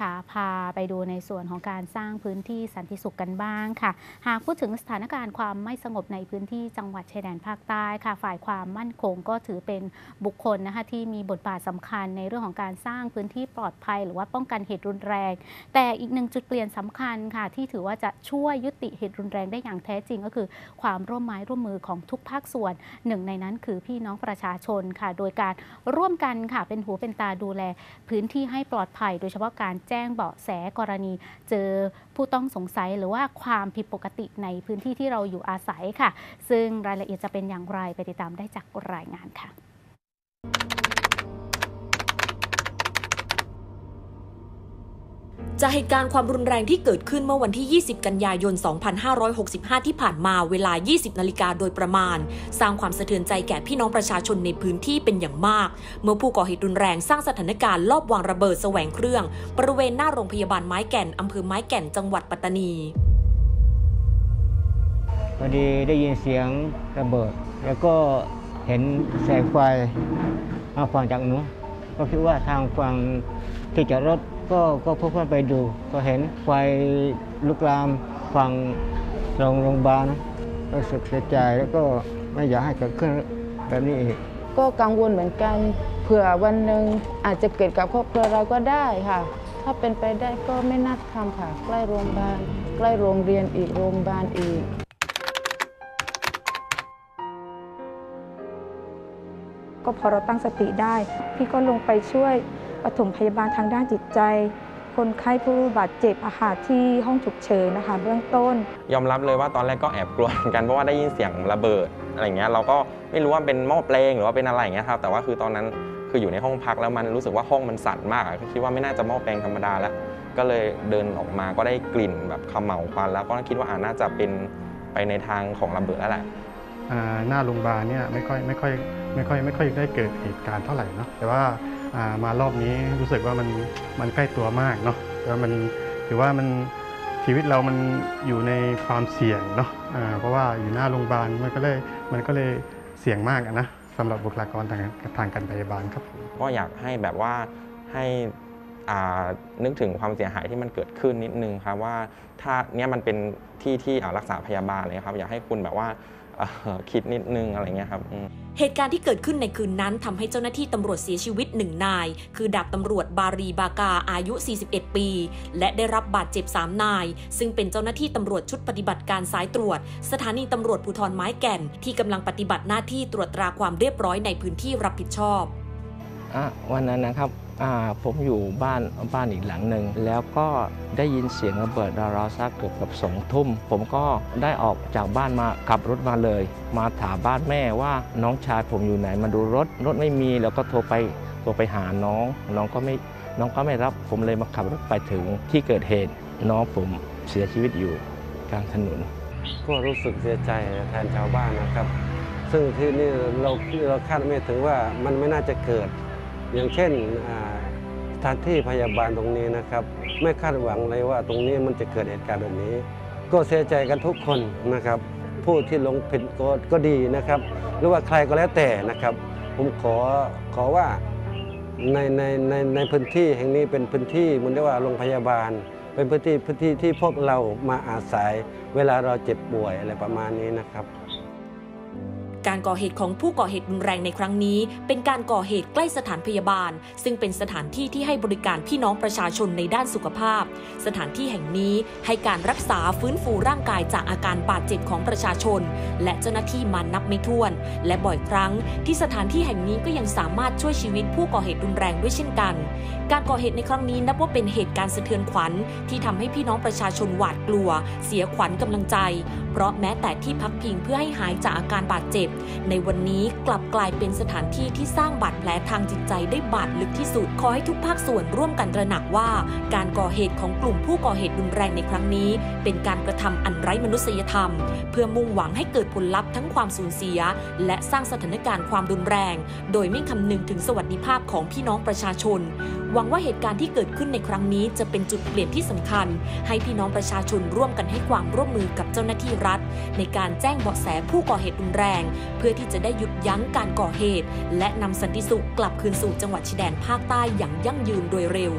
ค่ะพาไปดูในส่วนของการสร้างพื้นที่สันติสุขกันบ้างค่ะ หากพูดถึงสถานการณ์ความไม่สงบในพื้นที่จังหวัดชายแดนภาคใต้ค่ะ ฝ่ายความมั่นคงก็ถือเป็นบุคคลนะคะที่มีบทบาทสำคัญในเรื่องของการสร้างพื้นที่ปลอดภัย หรือว่าป้องกันเหตุรุนแรง แต่อีกหนึ่งจุดเปลี่ยนสำคัญค่ะ ที่ถือว่าจะช่วยยุติเหตุรุนแรงได้อย่างแท้จริง ก็คือความร่วมไม้ร่วมมือของทุกภาคส่วน หนึ่งในนั้นคือพี่น้องประชาชนค่ะ โดยการร่วมกันค่ะเป็นหูเป็นตาดูแล พื้นที่ให้ปลอดภัย โดยเฉพาะการแจ้งเบาะแสกรณี เจอผู้ต้องสงสัยหรือว่าความผิดปกติในพื้นที่ที่เราอยู่อาศัยค่ะ ซึ่งรายละเอียดจะเป็นอย่างไรไปติดตามได้จากรายงานค่ะ จากเหตุการณ์ความรุนแรงที่เกิดขึ้นเมื่อวันที่ 20 กันยายน 2565 ที่ผ่านมาเวลา 20 นาฬิกาโดยประมาณ สร้างความสะเทือนใจแก่พี่น้องประชาชนในพื้นที่เป็นอย่างมาก เมื่อผู้ก่อเหตุรุนแรงสร้างสถานการณ์ลอบวางระเบิดแสวงเครื่อง บริเวณหน้าโรงพยาบาลไม้แก่นอำเภอไม้แก่นจังหวัดปัตตานีพอดีได้ยินเสียงระเบิด แล้วก็เห็นแสงไฟมาฝั่งจากนู้นก็คิดว่าทางฝั่งที่จอดรถ ก็ก็เพื่อนๆไปดู ก็เห็นไฟลุกลามฝั่งโรงโรงพยาบาลรู้สึกเสียใจแล้วก็ไม่อยากให้เกิดขึ้นแบบนี้อีก ก็กังวลเหมือนกันเผื่อวันหนึ่งอาจจะเกิดกับครอบครัวเราก็ได้ค่ะ ถ้าเป็นไปได้ก็ไม่น่าทำค่ะ ใกล้โรงพยาบาลใกล้โรงเรียนอีกโรงพยาบาลอีกก็พอเราตั้งสติได้ พี่ก็ลงไปช่วย ปฐมพยาบาลทางด้านจิตใจ คนไข้ผู้บาดเจ็บอาหารที่ห้องฉุกเฉินนะคะเบื้องต้น ยอมรับเลยว่าตอนแรกก็แอบกลัวเหมือนกันเพราะว่าได้ยินเสียงระเบิดอะไรเงี้ยเราก็ไม่รู้ว่าเป็นหม้อแปลงหรือว่าเป็นอะไรอย่างเงี้ยครับแต่ว่าคือตอนนั้นคืออยู่ในห้องพักแล้วมันรู้สึกว่าห้องมันสั่นมากอะก็คิดว่าไม่น่าจะหม้อแปลงธรรมดาแล้วก็เลยเดินออกมาก็ได้กลิ่นแบบเขมเหลาวควันแล้วก็คิดว่าอ่าน่าจะเป็นไปในทางของระเบิดแล้วแหละอ่าหน้าโรงพยาบาลเนี่ยไม่ค่อยไม่ค่อยไม่ค่อยไม่ค่อยได้เกิดเหตุการณ์เท่าไหร่เนาะแต่ว่าอ่า มารอบนี้รู้สึกว่ามันมันใกล้ตัวมากเนาะแล้วมันถือว่ามันชีวิตเรามันอยู่ในความเสี่ยงเนาะเพราะว่าอยู่หน้าโรงพยาบาลมันก็เลยมันก็เลยเสี่ยงมากนะสำหรับบุคลากรทางทางการพยาบาลครับผมก็อยากให้แบบว่าให้นึกถึงความเสียหายที่มันเกิดขึ้นนิดนึงครับว่าถ้าเนี้ยมันเป็นที่ที่รักษาพยาบาลเลยครับ อยากให้คุณแบบว่า คิดนิดนึงอะไรเงี้ยครับอืมเหตุการณ์ที่เกิดขึ้นในคืนนั้นทำให้เจ้าหน้าที่ตำรวจเสียชีวิตหนึ่งนาย คือดาบตำรวจบารีบากาอายุ 41 ปี และได้รับบาดเจ็บ 3 นาย ซึ่งเป็นเจ้าหน้าที่ตำรวจชุดปฏิบัติการสายตรวจ สถานีตำรวจภูธรไม้แก่น ที่กำลังปฏิบัติหน้าที่ตรวจตราความเรียบร้อยในพื้นที่รับผิดชอบอะวันนั้นนะครับอ่า ผมอยู่บ้านบ้านอีกหลังหนึ่งแล้วก็ได้ยินเสียงระเบิดราวๆสักเกือบกับสองทุ่ม ผมก็ได้ออกจากบ้านมาขับรถมาเลย มาถามบ้านแม่ว่าน้องชายผมอยู่ไหนมาดูรถรถไม่มีแล้วก็โทรไปโทรไปหาน้อง น้องก็ไม่น้องก็ไม่รับผมเลยมาขับรถไปถึงที่เกิดเหตุ น้องผมเสียชีวิตอยู่กลางถนนก็รู้สึกเสียใจแทนชาวบ้านนะครับ ซึ่งที่นี่เราเราคาดไม่ถึงว่ามันไม่น่าจะเกิด อย่างเช่นสถานที่พยาบาลตรงนี้นะครับ ไม่คาดหวังเลยว่าตรงนี้มันจะเกิดเหตุการณ์แบบนี้ ก็เสียใจกันทุกคนนะครับ ผู้ที่ลงผิดก็ก็ดีนะครับ หรือว่าใครก็แล้วแต่นะครับ ผมขอขอว่าในในในในพื้นที่แห่งนี้เป็นพื้นที่มันเรียกว่าโรงพยาบาล เป็นพื้นที่พื้นที่ที่พวกเรามาอาศัย เวลาเราเจ็บป่วยอะไรประมาณนี้นะครับ การก่อเหตุของผู้ก่อเหตุรุนแรงในครั้งนี้ เป็นการก่อเหตุใกล้สถานพยาบาล ซึ่งเป็นสถานที่ที่ให้บริการพี่น้องประชาชนในด้านสุขภาพ สถานที่แห่งนี้ให้การรักษาฟื้นฟูร่างกายจากอาการบาดเจ็บของประชาชน และเจ้าหน้าที่มานับไม่ถ้วน และบ่อยครั้ง ที่สถานที่แห่งนี้ก็ยังสามารถช่วยชีวิตผู้ก่อเหตุรุนแรงด้วยเช่นกัน การก่อเหตุในครั้งนี้นับว่าเป็นเหตุการณ์สะเทือนขวัญที่ทำให้พี่น้องประชาชนหวาดกลัว เสียขวัญกำลังใจ เพราะแม้แต่ที่พักพิงเพื่อให้หายจากอาการบาดเจ็บ ในวันนี้กลับกลายเป็นสถานที่ที่สร้างบาดแผลทางจิตใจได้บาดลึกที่สุด ขอให้ทุกภาคส่วนร่วมกันตระหนักว่า การก่อเหตุของกลุ่มผู้ก่อเหตุรุนแรงในครั้งนี้ เป็นการกระทำอันไร้มนุษยธรรม เพื่อมุ่งหวังให้เกิดผลลัพธ์ทั้งความสูญเสีย และสร้างสถานการณ์ความรุนแรง โดยไม่คำนึงถึงสวัสดิภาพของพี่น้องประชาชน หวังว่าเหตุการณ์ที่เกิดขึ้นในครั้งนี้จะเป็นจุดเปลี่ยนที่สำคัญ ให้พี่น้องประชาชนร่วมกันให้ความร่วมมือกับเจ้าหน้าที่รัฐ ในการแจ้งเบาะแสผู้ก่อเหตุรุนแรง เพื่อที่จะได้หยุดยั้งการก่อเหตุ และนำสันติสุขกลับคืนสู่จังหวัดชายแดนภาคใต้อย่างยั่งยืนโดยเร็ว